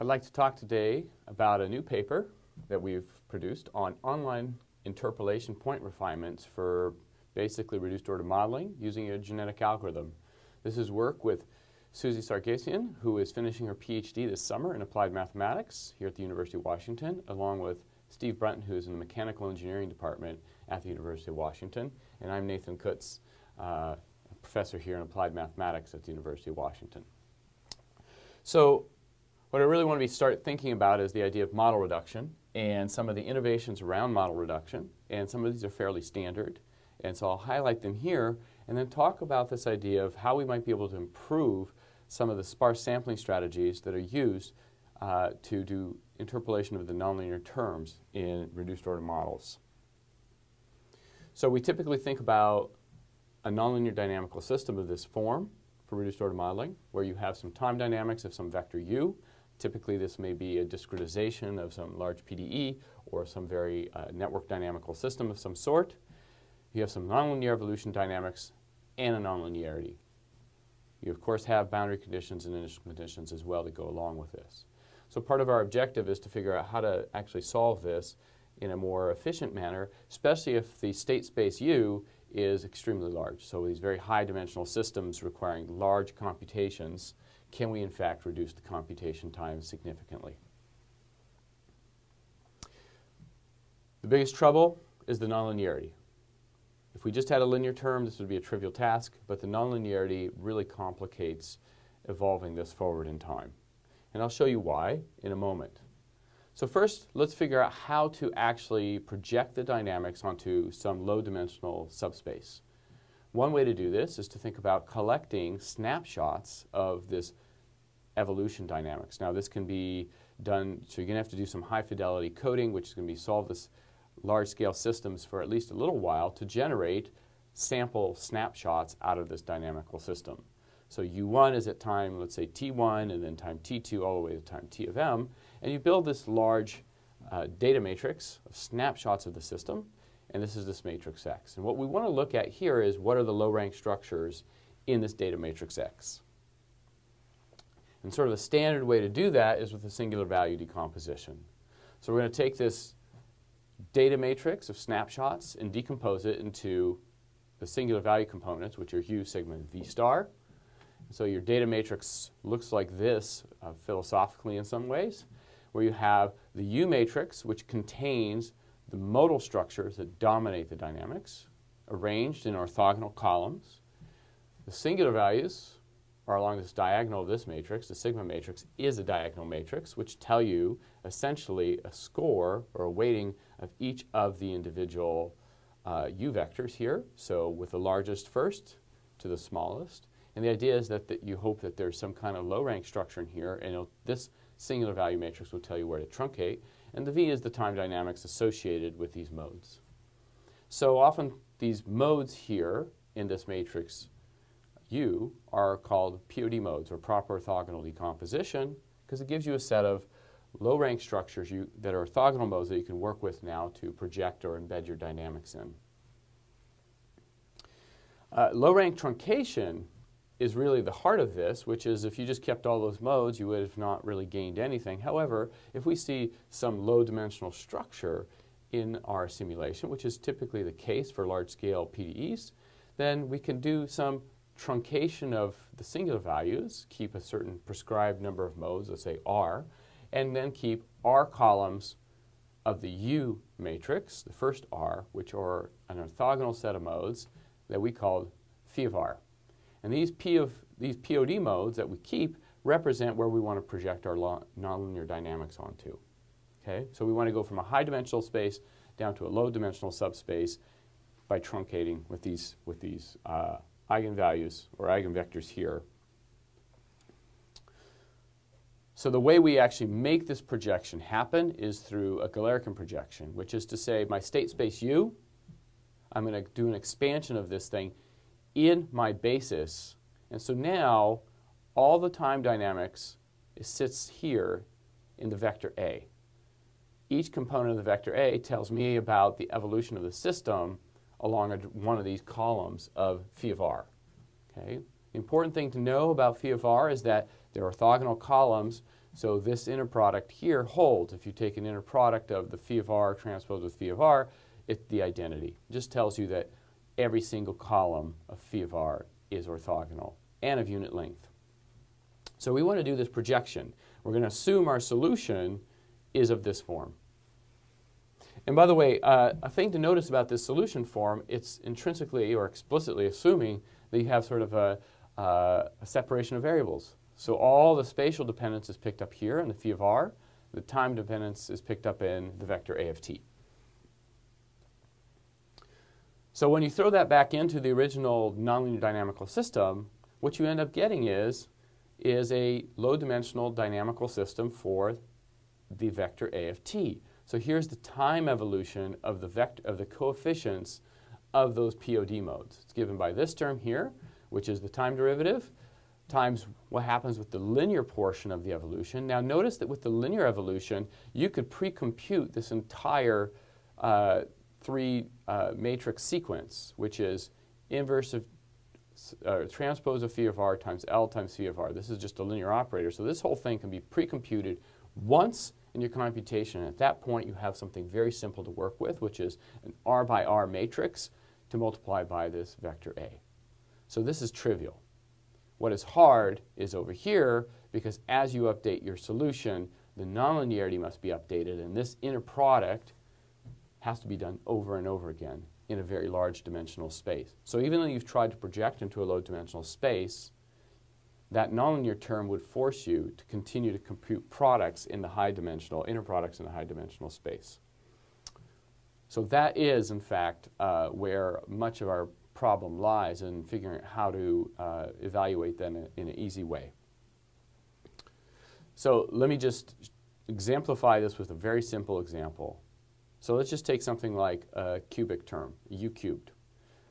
I'd like to talk today about a new paper that we've produced on online interpolation point refinements for basically reduced order modeling using a genetic algorithm. This is work with Susie Sargsyan, who is finishing her PhD this summer in applied mathematics here at the University of Washington, along with Steve Brunton, who is in the mechanical engineering department at the University of Washington, and I'm Nathan Kutz, uh, a professor here in applied mathematics at the University of Washington. So what I really want to be start thinking about is the idea of model reduction and some of the innovations around model reduction. And some of these are fairly standard. And so I'll highlight them here and then talk about this idea of how we might be able to improve some of the sparse sampling strategies that are used uh, to do interpolation of the nonlinear terms in reduced order models. So we typically think about a nonlinear dynamical system of this form for reduced order modeling, where you have some time dynamics of some vector u, Typically, this may be a discretization of some large PDE or some very uh, network dynamical system of some sort. You have some nonlinear evolution dynamics and a nonlinearity. You, of course, have boundary conditions and initial conditions as well that go along with this. So part of our objective is to figure out how to actually solve this in a more efficient manner, especially if the state space U is extremely large. So these very high dimensional systems requiring large computations can we in fact reduce the computation time significantly? The biggest trouble is the nonlinearity. If we just had a linear term, this would be a trivial task, but the nonlinearity really complicates evolving this forward in time. And I'll show you why in a moment. So first, let's figure out how to actually project the dynamics onto some low-dimensional subspace. One way to do this is to think about collecting snapshots of this evolution dynamics. Now this can be done, so you're going to have to do some high fidelity coding, which is going to be solve this large scale systems for at least a little while to generate sample snapshots out of this dynamical system. So U1 is at time, let's say T1, and then time T2 all the way to time T of M, and you build this large uh, data matrix of snapshots of the system, and this is this matrix X. And what we want to look at here is what are the low rank structures in this data matrix X. And sort of the standard way to do that is with a singular value decomposition. So we're going to take this data matrix of snapshots and decompose it into the singular value components, which are U, sigma, and V star. So your data matrix looks like this uh, philosophically in some ways, where you have the U matrix, which contains the modal structures that dominate the dynamics, arranged in orthogonal columns. The singular values are along this diagonal of this matrix, the sigma matrix is a diagonal matrix, which tell you essentially a score or a weighting of each of the individual uh, u vectors here. So with the largest first to the smallest. And the idea is that, that you hope that there's some kind of low rank structure in here, and this singular value matrix will tell you where to truncate. And the v is the time dynamics associated with these modes. So often these modes here in this matrix U are called POD modes, or proper orthogonal decomposition, because it gives you a set of low-rank structures you, that are orthogonal modes that you can work with now to project or embed your dynamics in. Uh, low-rank truncation is really the heart of this, which is if you just kept all those modes, you would have not really gained anything. However, if we see some low-dimensional structure in our simulation, which is typically the case for large-scale PDEs, then we can do some truncation of the singular values, keep a certain prescribed number of modes, let's say R, and then keep R columns of the U matrix, the first R, which are an orthogonal set of modes that we call phi of R. And these, P of, these POD modes that we keep represent where we want to project our nonlinear dynamics onto. Okay? So we want to go from a high dimensional space down to a low dimensional subspace by truncating with these, with these uh, eigenvalues or eigenvectors here. So the way we actually make this projection happen is through a Galerkin projection, which is to say my state space U, I'm going to do an expansion of this thing in my basis. And so now all the time dynamics sits here in the vector A. Each component of the vector A tells me about the evolution of the system along a, one of these columns of phi of r. Okay? The important thing to know about phi of r is that they're orthogonal columns, So this inner product here holds. If you take an inner product of the phi of r transposed with phi of r, it's the identity. It just tells you that every single column of phi of r is orthogonal and of unit length. So we want to do this projection. We're going to assume our solution is of this form. And by the way, uh, a thing to notice about this solution form, it's intrinsically or explicitly assuming that you have sort of a, uh, a separation of variables. So all the spatial dependence is picked up here in the phi of r. The time dependence is picked up in the vector a of t. So when you throw that back into the original nonlinear dynamical system, what you end up getting is, is a low-dimensional dynamical system for the vector a of t. So here's the time evolution of the, vector, of the coefficients of those POD modes. It's given by this term here, which is the time derivative, times what happens with the linear portion of the evolution. Now notice that with the linear evolution, you could pre-compute this entire uh, three uh, matrix sequence, which is inverse of uh, transpose of phi of r times L times phi of r. This is just a linear operator. So this whole thing can be pre-computed once in your computation. And at that point, you have something very simple to work with, which is an r by r matrix to multiply by this vector A. So this is trivial. What is hard is over here, because as you update your solution, the nonlinearity must be updated, and this inner product has to be done over and over again in a very large dimensional space. So even though you've tried to project into a low dimensional space, that nonlinear term would force you to continue to compute products in the high dimensional, inner products in the high dimensional space. So that is, in fact, uh, where much of our problem lies in figuring out how to uh, evaluate them in, in an easy way. So let me just exemplify this with a very simple example. So let's just take something like a cubic term, u cubed.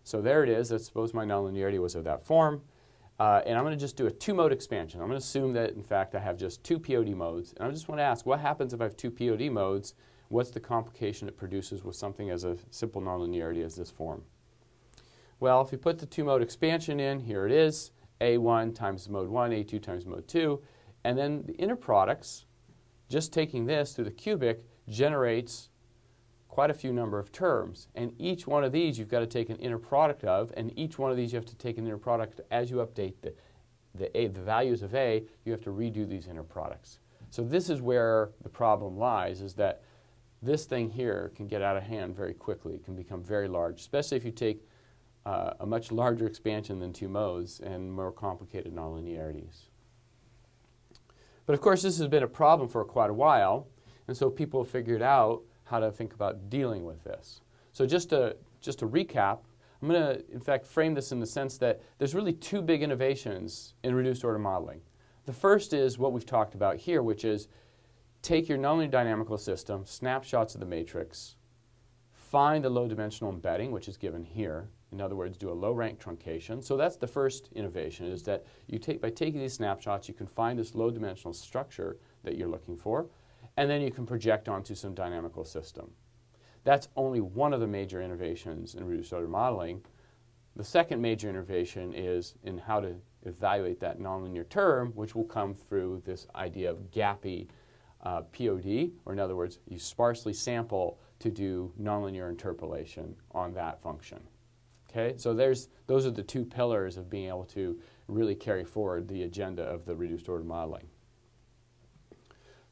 So there it is. Let's suppose my nonlinearity was of that form. Uh, and I'm going to just do a two-mode expansion. I'm going to assume that, in fact, I have just two POD modes. And I just want to ask, what happens if I have two POD modes? What's the complication it produces with something as a simple nonlinearity as this form? Well, if you put the two-mode expansion in, here it is, A1 times mode 1, A2 times mode 2, and then the inner products, just taking this through the cubic, generates quite a few number of terms. And each one of these you've got to take an inner product of, and each one of these you have to take an inner product as you update the, the, a, the values of A, you have to redo these inner products. So this is where the problem lies, is that this thing here can get out of hand very quickly. It can become very large, especially if you take uh, a much larger expansion than two modes and more complicated nonlinearities. But of course, this has been a problem for quite a while, and so people have figured out how to think about dealing with this. So just to, just to recap, I'm going to, in fact, frame this in the sense that there's really two big innovations in reduced order modeling. The first is what we've talked about here, which is take your nonlinear dynamical system, snapshots of the matrix, find the low dimensional embedding, which is given here. In other words, do a low rank truncation. So that's the first innovation, is that you take, by taking these snapshots, you can find this low dimensional structure that you're looking for and then you can project onto some dynamical system. That's only one of the major innovations in reduced order modeling. The second major innovation is in how to evaluate that nonlinear term, which will come through this idea of gappy uh, POD, or in other words, you sparsely sample to do nonlinear interpolation on that function. Okay, so there's, those are the two pillars of being able to really carry forward the agenda of the reduced order modeling.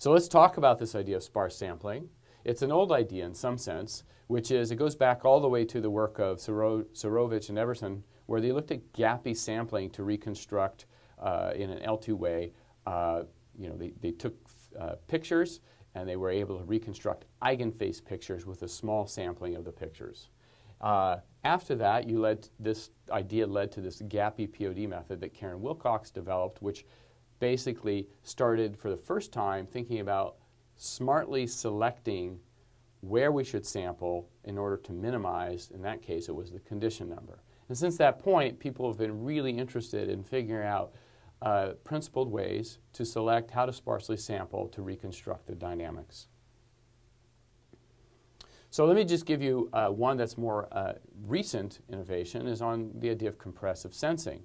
So let's talk about this idea of sparse sampling. It's an old idea in some sense, which is it goes back all the way to the work of Soro Sirovich and Everson, where they looked at gappy sampling to reconstruct uh, in an L2 way. Uh, you know, they, they took uh, pictures and they were able to reconstruct eigenface pictures with a small sampling of the pictures. Uh, after that, you led this idea led to this gappy POD method that Karen Willcox developed, which basically started for the first time thinking about smartly selecting where we should sample in order to minimize, in that case, it was the condition number. And since that point, people have been really interested in figuring out uh, principled ways to select how to sparsely sample to reconstruct the dynamics. So let me just give you uh, one that's more uh, recent innovation is on the idea of compressive sensing.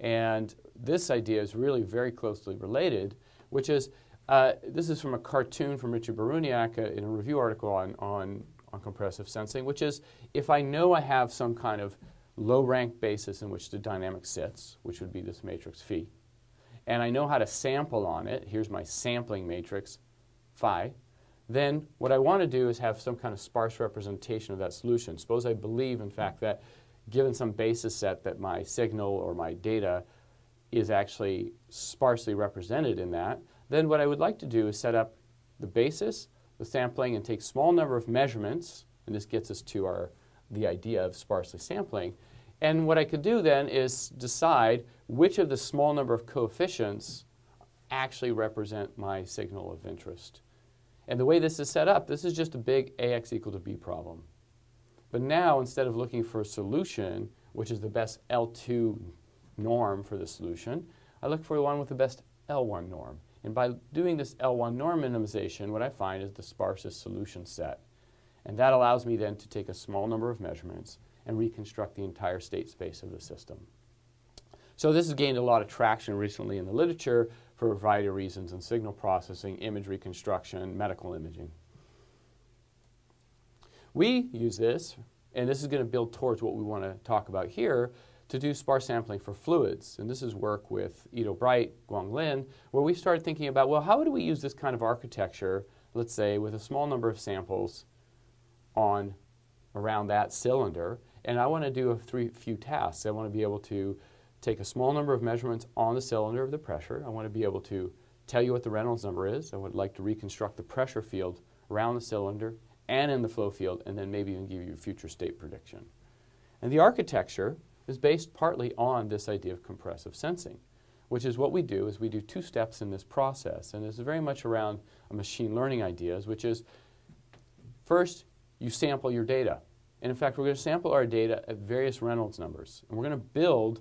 And this idea is really very closely related, which is Uh, this is from a cartoon from Richard Baraniuk uh, in a review article on, on, on compressive sensing, which is if I know I have some kind of low rank basis in which the dynamic sits, which would be this matrix phi, and I know how to sample on it, here's my sampling matrix, phi, then what I want to do is have some kind of sparse representation of that solution. Suppose I believe, in fact, that given some basis set that my signal or my data is actually sparsely represented in that, then what I would like to do is set up the basis, the sampling, and take small number of measurements, and this gets us to our, the idea of sparsely sampling. And what I could do then is decide which of the small number of coefficients actually represent my signal of interest. And the way this is set up, this is just a big AX equal to B problem. But now, instead of looking for a solution, which is the best L2 norm for the solution, I look for the one with the best L1 norm. And by doing this L1 norm minimization, what I find is the sparsest solution set. And that allows me then to take a small number of measurements and reconstruct the entire state space of the system. So this has gained a lot of traction recently in the literature for a variety of reasons in signal processing, image reconstruction, medical imaging. We use this, and this is going to build towards what we want to talk about here, to do sparse sampling for fluids. And this is work with Ido Bright, Guang Lin, where we started thinking about, well, how do we use this kind of architecture, let's say, with a small number of samples on around that cylinder. And I want to do a three, few tasks. I want to be able to take a small number of measurements on the cylinder of the pressure. I want to be able to tell you what the Reynolds number is. I would like to reconstruct the pressure field around the cylinder and in the flow field, and then maybe even give you a future state prediction. And the architecture is based partly on this idea of compressive sensing, which is what we do is we do two steps in this process, and it's very much around machine learning ideas, which is first, you sample your data. And in fact, we're going to sample our data at various Reynolds numbers, and we're going to build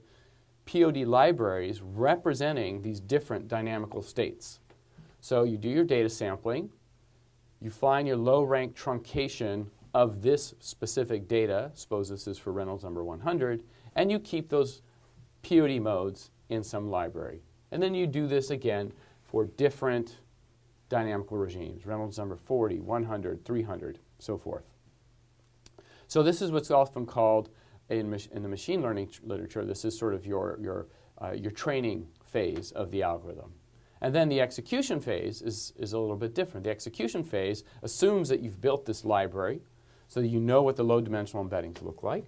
POD libraries representing these different dynamical states. So you do your data sampling, you find your low rank truncation of this specific data, suppose this is for Reynolds number 100, and you keep those POD modes in some library. And then you do this again for different dynamical regimes, Reynolds number 40, 100, 300, so forth. So this is what's often called in, in the machine learning literature, this is sort of your, your, uh, your training phase of the algorithm. And then the execution phase is, is a little bit different. The execution phase assumes that you've built this library so that you know what the low dimensional embeddings look like.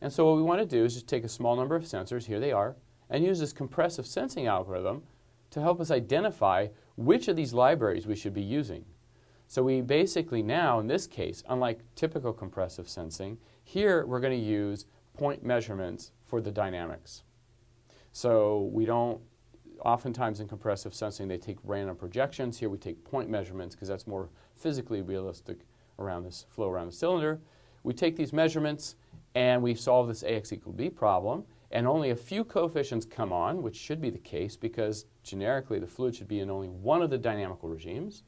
And so what we want to do is just take a small number of sensors, here they are, and use this compressive sensing algorithm to help us identify which of these libraries we should be using. So we basically now, in this case, unlike typical compressive sensing, here we're going to use point measurements for the dynamics. So we don't, oftentimes in compressive sensing, they take random projections. Here we take point measurements because that's more physically realistic around this flow around the cylinder. We take these measurements and we solve this AX equal B problem and only a few coefficients come on, which should be the case because generically the fluid should be in only one of the dynamical regimes.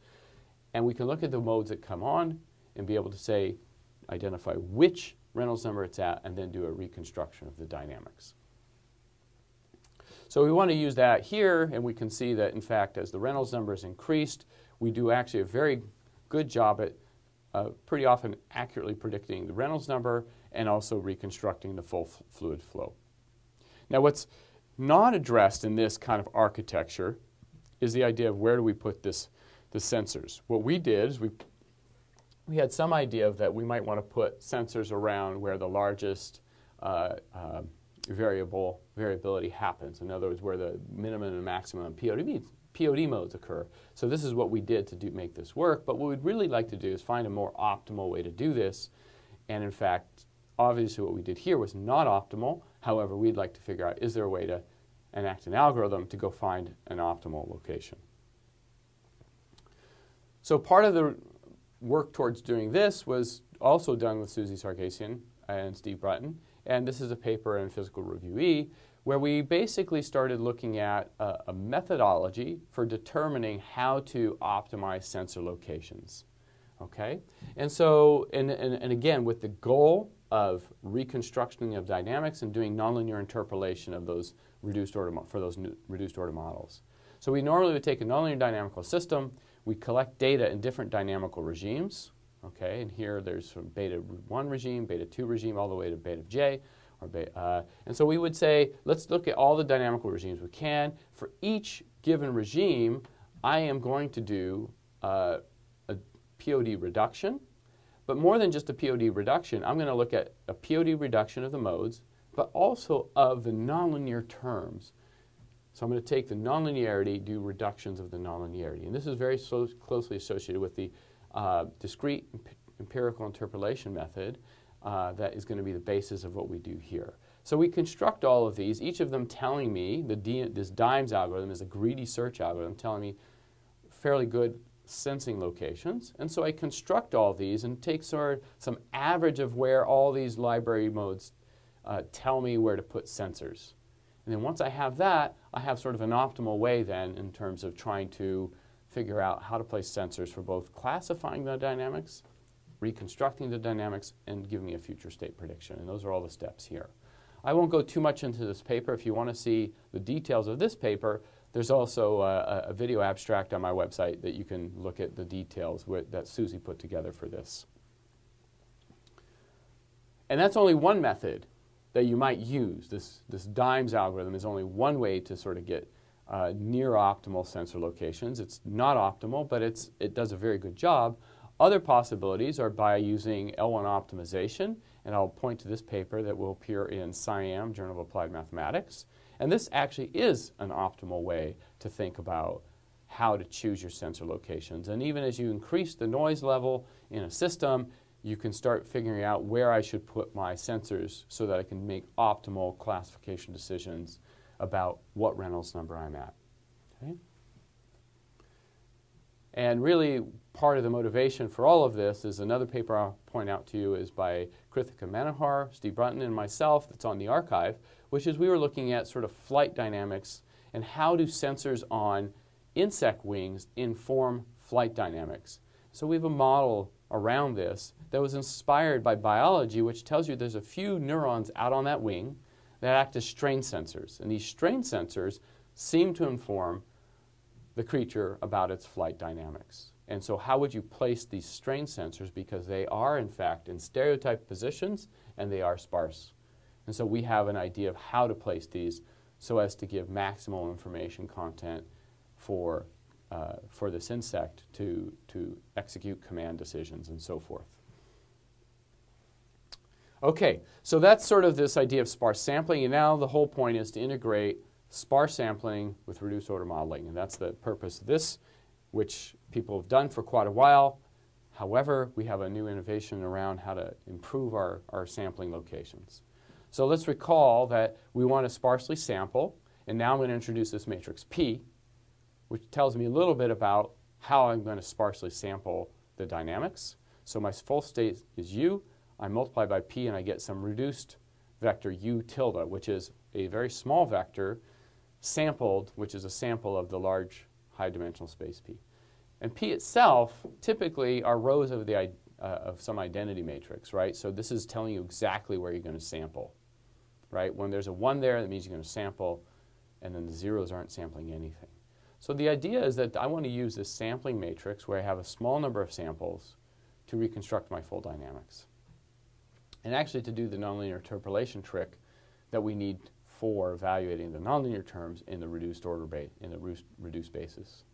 And we can look at the modes that come on and be able to say, identify which Reynolds number it's at, and then do a reconstruction of the dynamics. So we want to use that here, and we can see that, in fact, as the Reynolds number is increased, we do actually a very good job at uh, pretty often accurately predicting the Reynolds number and also reconstructing the full fluid flow. Now, what's not addressed in this kind of architecture is the idea of where do we put this the sensors. What we did is we, we had some idea of that we might want to put sensors around where the largest uh, uh, variable variability happens. In other words, where the minimum and maximum POD, POD modes occur. So this is what we did to do, make this work. But what we'd really like to do is find a more optimal way to do this. And in fact, obviously what we did here was not optimal. However, we'd like to figure out is there a way to enact an algorithm to go find an optimal location. So part of the work towards doing this was also done with Susie Sargsyan and Steve Brunton. And this is a paper in Physical Review E where we basically started looking at a, a methodology for determining how to optimize sensor locations. Okay? And so, and, and, and again, with the goal of reconstructing of dynamics and doing nonlinear interpolation of those reduced order for those reduced order models. So we normally would take a nonlinear dynamical system, we collect data in different dynamical regimes, okay, and here there's from beta 1 regime, beta 2 regime, all the way to beta j. Or beta, uh, and so we would say, let's look at all the dynamical regimes we can. For each given regime, I am going to do uh, a POD reduction, but more than just a POD reduction, I'm going to look at a POD reduction of the modes, but also of the nonlinear terms. So I'm going to take the nonlinearity, do reductions of the nonlinearity. And this is very so closely associated with the uh, discrete empirical interpolation method uh, that is going to be the basis of what we do here. So we construct all of these, each of them telling me, the D, this DIMES algorithm is a greedy search algorithm telling me fairly good sensing locations. And so I construct all these and take sort of some average of where all these library modes uh, tell me where to put sensors. And then once I have that, I have sort of an optimal way then in terms of trying to figure out how to place sensors for both classifying the dynamics, reconstructing the dynamics, and giving me a future state prediction. And those are all the steps here. I won't go too much into this paper. If you want to see the details of this paper, there's also a, a, video abstract on my website that you can look at the details with, that Susie put together for this. And that's only one method that you might use. This, this DIMES algorithm is only one way to sort of get uh, near optimal sensor locations. It's not optimal, but it's, it does a very good job. Other possibilities are by using L1 optimization, and I'll point to this paper that will appear in SIAM, Journal of Applied Mathematics. And this actually is an optimal way to think about how to choose your sensor locations. And even as you increase the noise level in a system, you can start figuring out where I should put my sensors so that I can make optimal classification decisions about what Reynolds number I'm at. Okay? And really, part of the motivation for all of this is another paper I'll point out to you is by Krithika Manohar, Steve Brunton, and myself that's on the arXiv, which is we were looking at sort of flight dynamics and how do sensors on insect wings inform flight dynamics. So we have a model around this that was inspired by biology, which tells you there's a few neurons out on that wing that act as strain sensors. And these strain sensors seem to inform the creature about its flight dynamics. And so, how would you place these strain sensors? Because they are, in fact, in stereotyped positions and they are sparse. And so, we have an idea of how to place these so as to give maximal information content for, uh, for this insect to, to execute command decisions and so forth. Okay, so that's sort of this idea of sparse sampling, and now the whole point is to integrate sparse sampling with reduced order modeling, and that's the purpose of this, which people have done for quite a while. However, we have a new innovation around how to improve our, our sampling locations. So let's recall that we want to sparsely sample, and now I'm going to introduce this matrix P, which tells me a little bit about how I'm going to sparsely sample the dynamics. So my full state is U, I multiply by p and I get some reduced vector u tilde, which is a very small vector sampled, which is a sample of the large high dimensional space p. And p itself typically are rows of, the, uh, of some identity matrix, right? So this is telling you exactly where you're going to sample, right? When there's a 1 there, that means you're going to sample, and then the zeros aren't sampling anything. So the idea is that I want to use this sampling matrix where I have a small number of samples to reconstruct my full dynamics and actually to do the nonlinear interpolation trick that we need for evaluating the nonlinear terms in the reduced order base, in the reduced basis.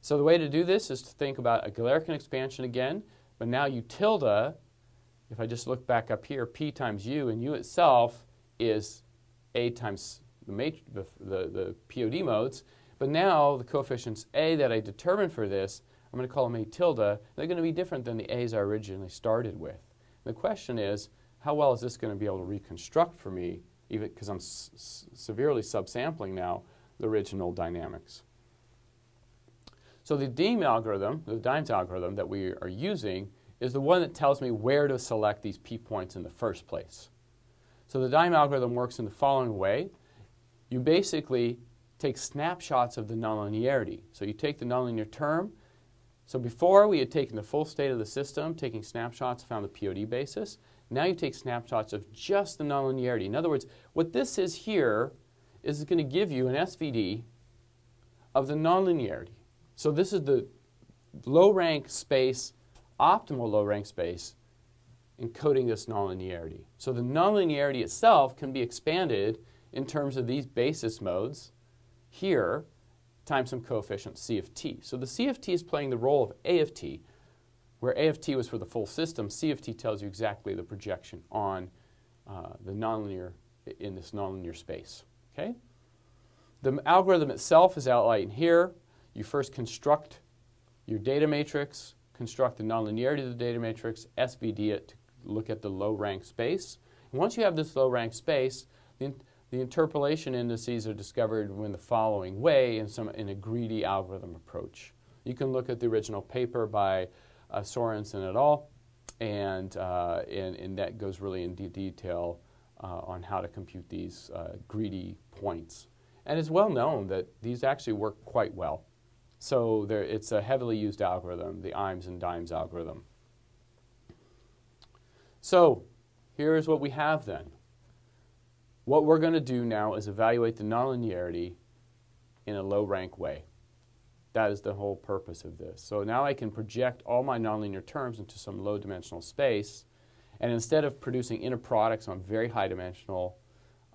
So the way to do this is to think about a Galerkin expansion again, but now u tilde, if I just look back up here, p times u, and u itself is a times the, the, the, the POD modes, but now the coefficients a that I determined for this, I'm going to call them a tilde, they're going to be different than the a's I originally started with. The question is, how well is this going to be able to reconstruct for me, even because I'm severely subsampling now the original dynamics? So the DEIM algorithm, the DIMES algorithm that we are using, is the one that tells me where to select these p points in the first place. So the DEIM algorithm works in the following way. You basically take snapshots of the nonlinearity. So you take the nonlinear term, so before we had taken the full state of the system, taking snapshots, found the POD basis. Now you take snapshots of just the nonlinearity. In other words, what this is here is going to give you an SVD of the nonlinearity. So this is the low rank space, optimal low rank space, encoding this nonlinearity. So the nonlinearity itself can be expanded in terms of these basis modes here times some coefficient C of t. So the C of t is playing the role of A of t, where A of t was for the full system, C of t tells you exactly the projection on uh, the nonlinear in this nonlinear space. Okay? The algorithm itself is outlined here. You first construct your data matrix, construct the nonlinearity of the data matrix, SVD it to look at the low rank space. And once you have this low rank space, the, the interpolation indices are discovered in the following way in, some, in a greedy algorithm approach. You can look at the original paper by uh, Sorensen et al., and, uh, and, and, that goes really in de detail uh, on how to compute these uh, greedy points. And it's well known that these actually work quite well. So there, it's a heavily used algorithm, the Imes and Dimes algorithm. So here's what we have then. What we're going to do now is evaluate the nonlinearity in a low rank way. That is the whole purpose of this. So now I can project all my nonlinear terms into some low dimensional space, and instead of producing inner products on very high dimensional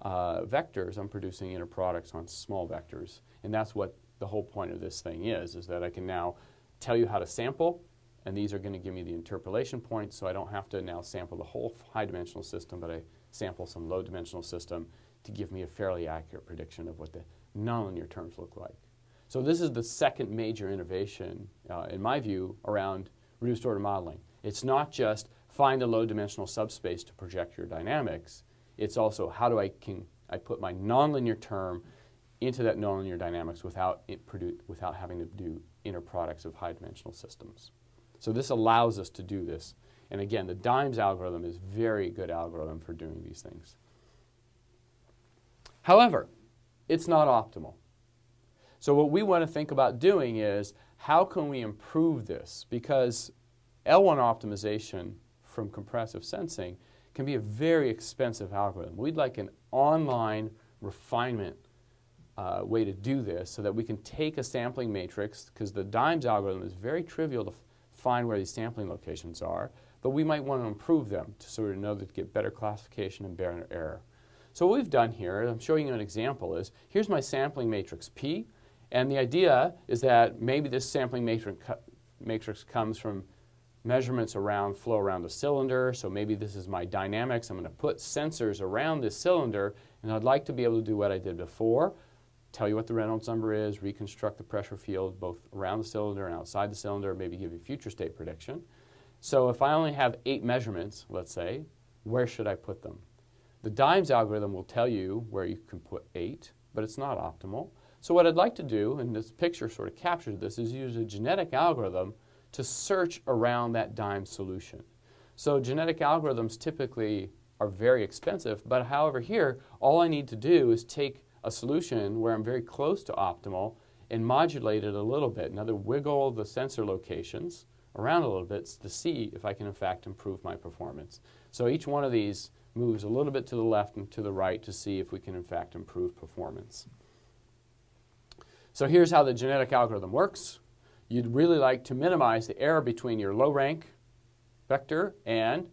uh, vectors, I'm producing inner products on small vectors. And that's what the whole point of this thing is, is that I can now tell you how to sample, and these are going to give me the interpolation points, so I don't have to now sample the whole high dimensional system, but I sample some low dimensional system to give me a fairly accurate prediction of what the nonlinear terms look like. So this is the second major innovation, uh, in my view, around reduced order modeling. It's not just find a low dimensional subspace to project your dynamics. It's also how do I can I put my nonlinear term into that nonlinear dynamics without it produ- without having to do inner products of high dimensional systems. So this allows us to do this and again, the DIMES algorithm is very good algorithm for doing these things. However, it's not optimal. So what we want to think about doing is how can we improve this? Because L1 optimization from compressive sensing can be a very expensive algorithm. We'd like an online refinement uh, way to do this so that we can take a sampling matrix, because the DIMES algorithm is very trivial to find where these sampling locations are, but we might want to improve them to sort of know that get better classification and better error. So what we've done here, I'm showing you an example, is here's my sampling matrix P, and the idea is that maybe this sampling matrix, matrix comes from measurements around flow around a cylinder, so maybe this is my dynamics. I'm going to put sensors around this cylinder, and I'd like to be able to do what I did before, tell you what the Reynolds number is, reconstruct the pressure field both around the cylinder and outside the cylinder, maybe give you future state prediction. So if I only have eight measurements, let's say, where should I put them? The DIMES algorithm will tell you where you can put eight, but it's not optimal. So what I'd like to do, and this picture sort of captures this, is use a genetic algorithm to search around that DIMES solution. So genetic algorithms typically are very expensive, but however here, all I need to do is take a solution where I'm very close to optimal and modulate it a little bit. Another wiggle the sensor locations, around a little bit to see if I can in fact improve my performance. So each one of these moves a little bit to the left and to the right to see if we can in fact improve performance. So here's how the genetic algorithm works. You'd really like to minimize the error between your low rank vector and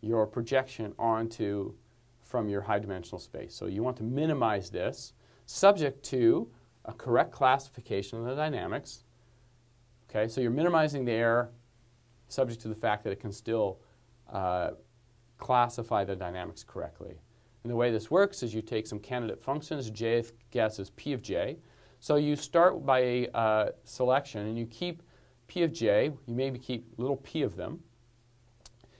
your projection onto from your high dimensional space. So you want to minimize this subject to a correct classification of the dynamics. Okay, so you're minimizing the error subject to the fact that it can still uh, classify the dynamics correctly. And the way this works is you take some candidate functions, jth guess is p of j. So you start by a uh, selection and you keep p of j, you maybe keep little p of them.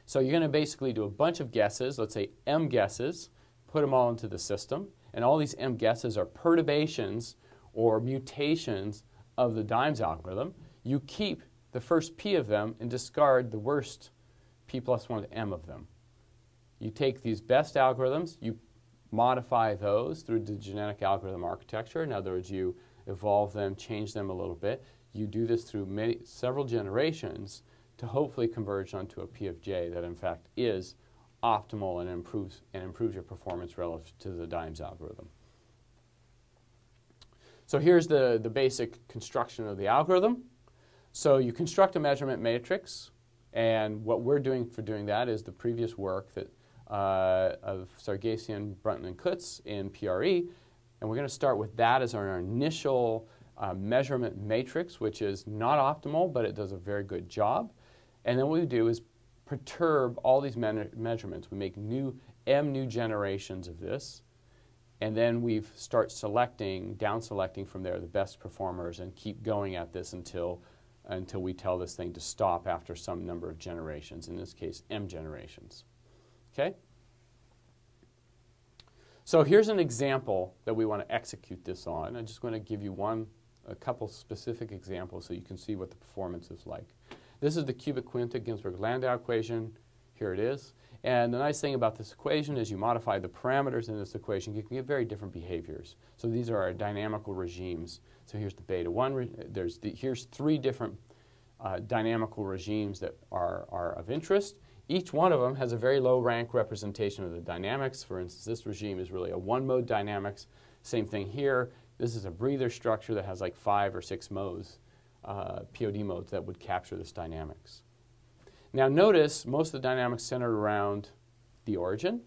So you're going to basically do a bunch of guesses, let's say m guesses, put them all into the system. And all these m guesses are perturbations or mutations of the DIMES algorithm. You keep the first p of them and discard the worst p plus 1 m of them. You take these best algorithms, you modify those through the genetic algorithm architecture. In other words, you evolve them, change them a little bit. You do this through many, several generations to hopefully converge onto a P of J that in fact is optimal and improves, and improves your performance relative to the DIMES algorithm. So here's the, the basic construction of the algorithm. So you construct a measurement matrix, and what we're doing for doing that is the previous work that, uh, of Sargsyan, Brunton, and Kutz in PRE, and we're going to start with that as our initial uh, measurement matrix, which is not optimal, but it does a very good job. And then what we do is perturb all these me measurements. We make new m new generations of this, and then we start selecting, down selecting from there the best performers and keep going at this until until we tell this thing to stop after some number of generations, in this case, m generations. Okay? So here's an example that we want to execute this on. I'm just going to give you one, a couple specific examples so you can see what the performance is like. This is the cubic quintic Ginzburg-Landau equation. Here it is. And the nice thing about this equation is you modify the parameters in this equation, you can get very different behaviors. So these are our dynamical regimes. So here's the beta 1. There's the, here's three different uh, dynamical regimes that are, are of interest. Each one of them has a very low rank representation of the dynamics. For instance, this regime is really a one-mode dynamics. Same thing here. This is a breather structure that has like five or six modes, uh, POD modes that would capture this dynamics. Now notice most of the dynamics centered around the origin.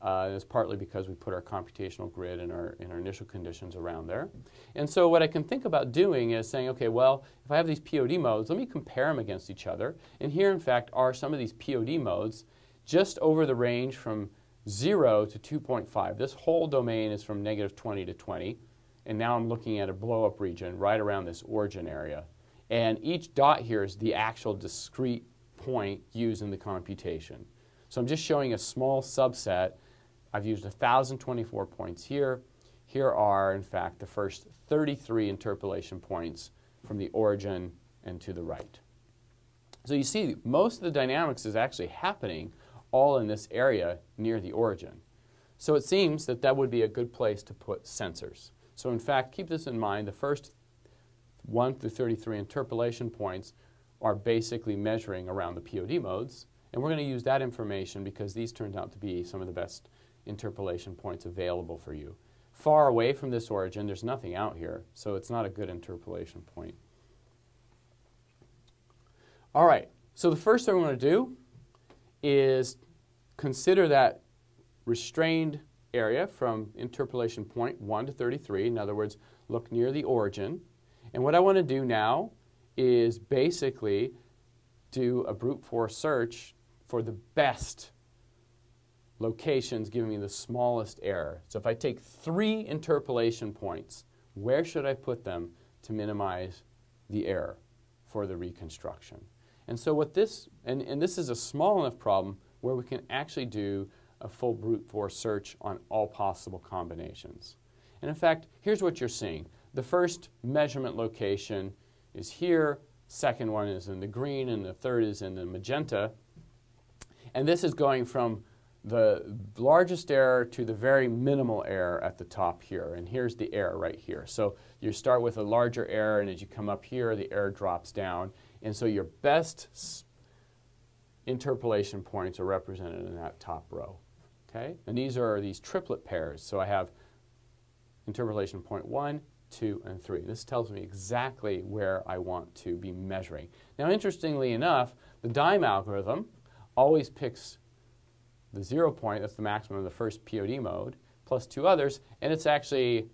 Uh, it's partly because we put our computational grid and our, and our initial conditions around there. And so what I can think about doing is saying, okay, well, if I have these POD modes, let me compare them against each other. And here, in fact, are some of these POD modes just over the range from 0 to 2.5. This whole domain is from negative 20 to 20. And now I'm looking at a blow-up region right around this origin area. And each dot here is the actual discrete point used in the computation. So I'm just showing a small subset. I've used 1,024 points here. Here are, in fact, the first 33 interpolation points from the origin and to the right. So you see, most of the dynamics is actually happening all in this area near the origin. So it seems that that would be a good place to put sensors. So in fact, keep this in mind, the first 1 through 33 interpolation points are basically measuring around the POD modes. And we're going to use that information because these turned out to be some of the best interpolation points available for you. Far away from this origin, there's nothing out here, so it's not a good interpolation point. All right, so the first thing we want to do is consider that restrained area from interpolation point 1 to 33. In other words, look near the origin. And what I want to do now is basically do a brute force search for the best locations giving me the smallest error. So if I take three interpolation points, where should I put them to minimize the error for the reconstruction? And so what this, and, and this is a small enough problem where we can actually do a full brute force search on all possible combinations. And in fact, here's what you're seeing. The first measurement location is here, second one is in the green, and the third is in the magenta. And this is going from the largest error to the very minimal error at the top here. And here's the error right here. So you start with a larger error, and as you come up here, the error drops down. And so your best interpolation points are represented in that top row. Okay? And these are these triplet pairs. So I have interpolation point 1, 2, and 3. This tells me exactly where I want to be measuring. Now, interestingly enough, the DEIM algorithm always picks the zero point, that's the maximum of the first POD mode, plus two others, and it's actually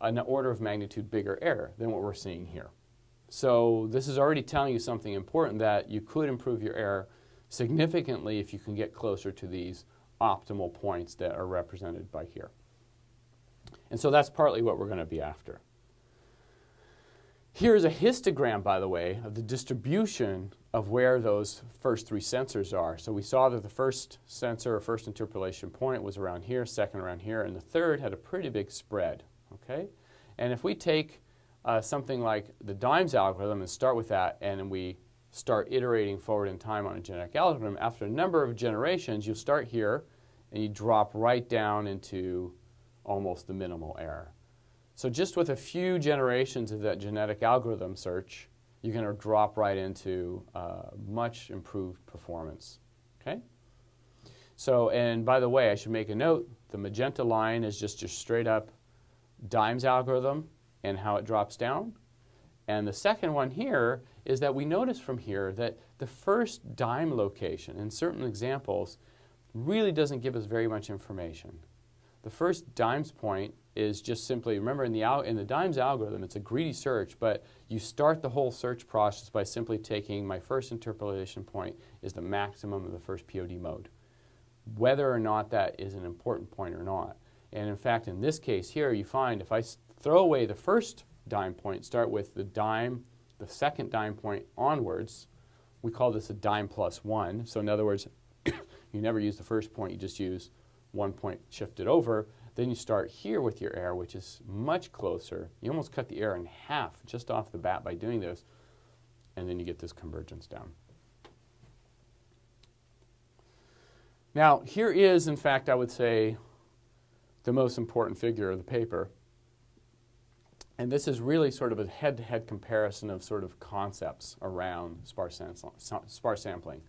an order of magnitude bigger error than what we're seeing here. So this is already telling you something important that you could improve your error significantly if you can get closer to these optimal points that are represented by here. And so that's partly what we're going to be after. Here's a histogram, by the way, of the distribution of where those first three sensors are. So we saw that the first sensor or first interpolation point was around here, second around here, and the third had a pretty big spread. Okay? And if we take uh, something like the DIMES algorithm and start with that, and we start iterating forward in time on a genetic algorithm, after a number of generations, you'll start here and you drop right down into almost the minimal error. So just with a few generations of that genetic algorithm search, you're going to drop right into uh, much improved performance. Okay? So, and by the way, I should make a note, the magenta line is just your straight up DIMES algorithm, and how it drops down. And the second one here is that we notice from here that the first DEIM location in certain examples really doesn't give us very much information. The first dimes point is just simply, remember in the, in the DEIM's algorithm, it's a greedy search, but you start the whole search process by simply taking my first interpolation point is the maximum of the first POD mode, whether or not that is an important point or not. And in fact, in this case here, you find if I throw away the first DEIM point, start with the DEIM, the second DEIM point onwards, we call this a DEIM plus one. So in other words, you never use the first point, you just use one point shifted over. Then you start here with your error, which is much closer. You almost cut the error in half just off the bat by doing this, and then you get this convergence down. Now, here is, in fact, I would say, the most important figure of the paper. And this is really sort of a head-to-head -head comparison of sort of concepts around sparse, sparse sampling.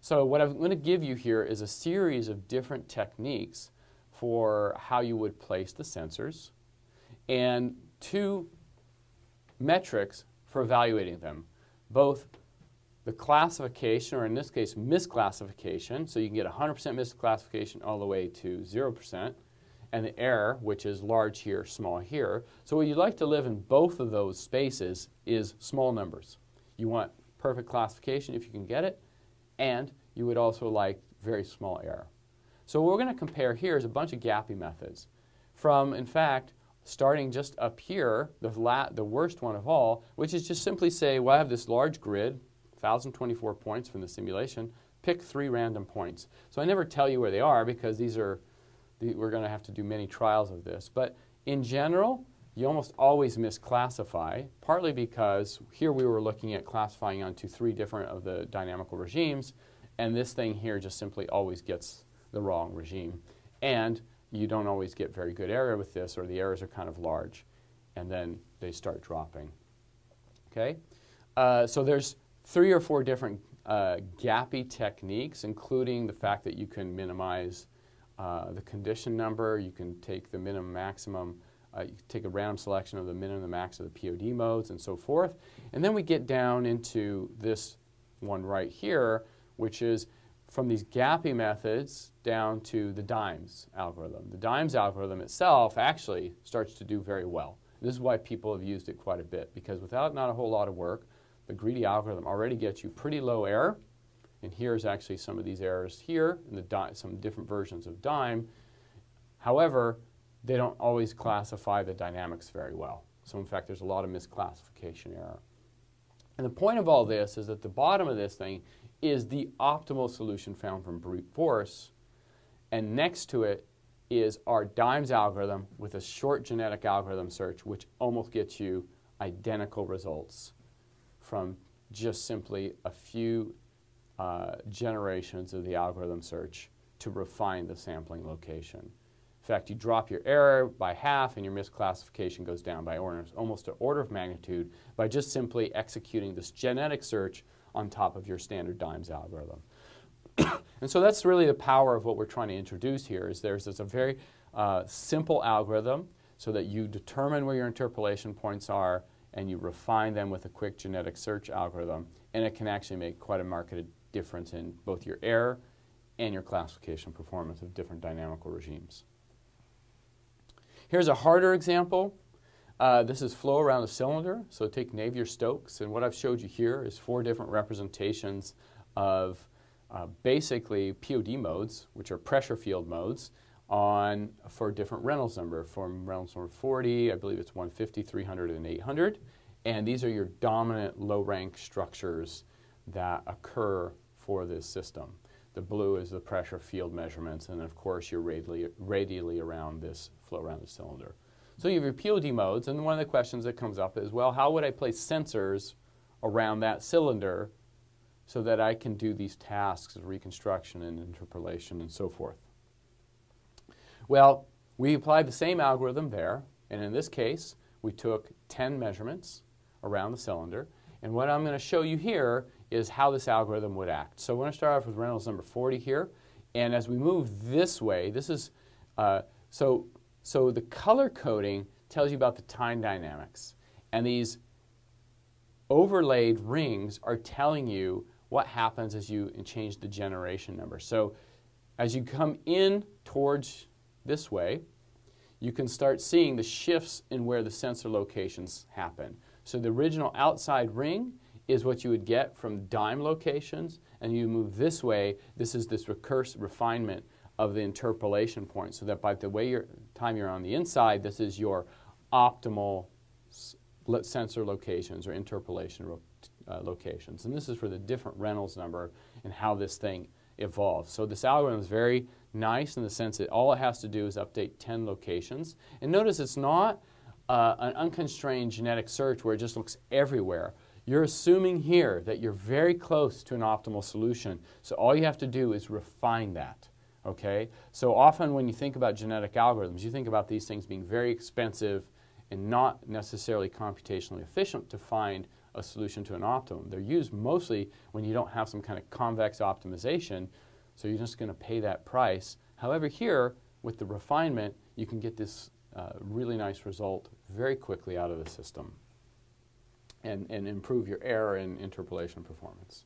So what I'm going to give you here is a series of different techniques for how you would place the sensors and two metrics for evaluating them, both the classification, or in this case, misclassification, so you can get 100% misclassification all the way to 0%, and the error, which is large here, small here. So what you'd like to live in both of those spaces is small numbers. You want perfect classification if you can get it, and you would also like very small error. So what we're going to compare here is a bunch of gappy methods from, in fact, starting just up here, the, the worst one of all, which is just simply say, well, I have this large grid, 1,024 points from the simulation, pick three random points. So I never tell you where they are because these are, the, we're going to have to do many trials of this. But in general, you almost always misclassify, partly because here we were looking at classifying onto three different of the dynamical regimes, and this thing here just simply always gets the wrong regime. And you don't always get very good error with this, or the errors are kind of large, and then they start dropping. Okay? Uh, so there's three or four different uh, gappy techniques, including the fact that you can minimize uh, the condition number, you can take the minimum maximum uh, you take a random selection of the minimum and the max of the POD modes and so forth. And then we get down into this one right here, which is from these gappy methods down to the DEIM's algorithm. The DEIM's algorithm itself actually starts to do very well. This is why people have used it quite a bit, because without not a whole lot of work, the greedy algorithm already gets you pretty low error. And here's actually some of these errors here, in the some different versions of DEIM. However, they don't always classify the dynamics very well. So in fact, there's a lot of misclassification error. And the point of all this is that the bottom of this thing is the optimal solution found from brute force, and next to it is our DEIM's algorithm with a short genetic algorithm search, which almost gets you identical results from just simply a few uh, generations of the algorithm search to refine the sampling location. In fact, you drop your error by half and your misclassification goes down by orders, almost an order of magnitude by just simply executing this genetic search on top of your standard DEIM's algorithm. and so that's really the power of what we're trying to introduce here is there's this a very uh, simple algorithm so that you determine where your interpolation points are and you refine them with a quick genetic search algorithm and it can actually make quite a marked difference in both your error and your classification performance of different dynamical regimes. Here's a harder example. Uh, this is flow around a cylinder. So take Navier-Stokes, and what I've showed you here is four different representations of uh, basically POD modes, which are pressure field modes, on for different Reynolds number. From Reynolds number 40, I believe it's 150, 300, and 800. And these are your dominant low-rank structures that occur for this system. The blue is the pressure field measurements, and of course you're radially, radially around this flow around the cylinder. So you have your POD modes, and one of the questions that comes up is, well, how would I place sensors around that cylinder so that I can do these tasks of reconstruction and interpolation and so forth? Well, we applied the same algorithm there, and in this case, we took 10 measurements around the cylinder, and what I'm going to show you here is how this algorithm would act. So we're going to start off with Reynolds number 40 here. And as we move this way, this is, uh, so, so the color coding tells you about the time dynamics. And these overlaid rings are telling you what happens as you change the generation number. So as you come in towards this way, you can start seeing the shifts in where the sensor locations happen. So the original outside ring is what you would get from DEIM locations, and you move this way, this is this recursive refinement of the interpolation point, so that by the way your time you're on the inside, this is your optimal sensor locations or interpolation uh, locations. And this is for the different Reynolds number and how this thing evolves. So this algorithm is very nice in the sense that all it has to do is update 10 locations. And notice it's not uh, an unconstrained genetic search where it just looks everywhere. You're assuming here that you're very close to an optimal solution. So all you have to do is refine that. Okay? So often when you think about genetic algorithms, you think about these things being very expensive and not necessarily computationally efficient to find a solution to an optimum. They're used mostly when you don't have some kind of convex optimization, so you're just going to pay that price. However, here, with the refinement, you can get this uh, really nice result very quickly out of the system and, and improve your error and interpolation performance.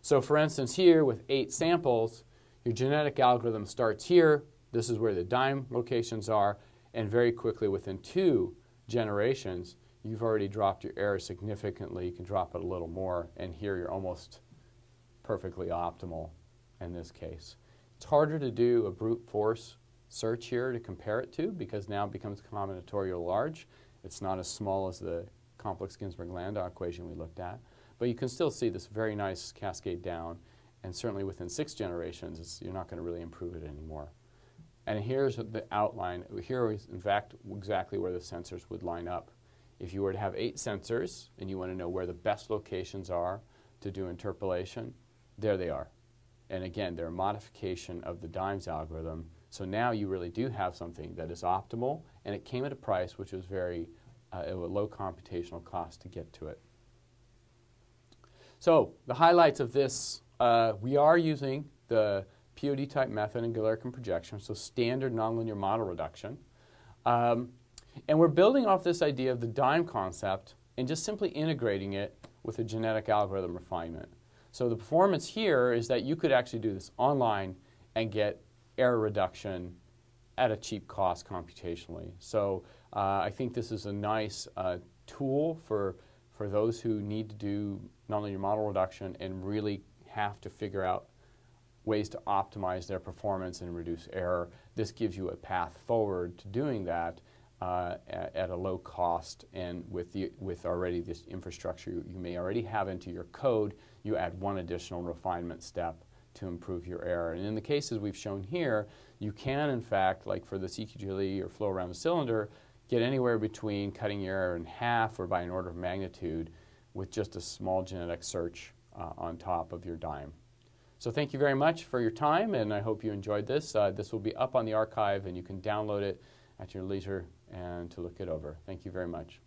So for instance, here with eight samples, your genetic algorithm starts here. This is where the DEIM locations are. And very quickly, within two generations, you've already dropped your error significantly. You can drop it a little more, and here you're almost perfectly optimal in this case. It's harder to do a brute force search here to compare it to because now it becomes combinatorial large. It's not as small as the complex Ginzburg-Landau equation we looked at, but you can still see this very nice cascade down, and certainly within six generations, you're not going to really improve it anymore. And here's the outline. Here is, in fact, exactly where the sensors would line up. If you were to have eight sensors and you want to know where the best locations are to do interpolation, there they are. And again, they're a modification of the DEIM's algorithm. So now you really do have something that is optimal, and it came at a price which was very uh, a low computational cost to get to it. So the highlights of this, uh, we are using the POD type method in Galerkin projection, so standard nonlinear model reduction. Um, and we're building off this idea of the DEIM concept and just simply integrating it with a genetic algorithm refinement. So the performance here is that you could actually do this online and get error reduction at a cheap cost computationally. So uh, I think this is a nice uh, tool for, for those who need to do nonlinear model reduction and really have to figure out ways to optimize their performance and reduce error. This gives you a path forward to doing that uh, at, at, a low cost and with, the, with already this infrastructure you, you, may already have into your code, you add one additional refinement step to improve your error. And in the cases we've shown here, you can in fact, like for the CQGLE or flow around the cylinder, get anywhere between cutting your error in half or by an order of magnitude with just a small genetic search uh, on top of your DEIM. So thank you very much for your time, and I hope you enjoyed this. Uh, this will be up on the arXiv, and you can download it at your leisure and to look it over. Thank you very much.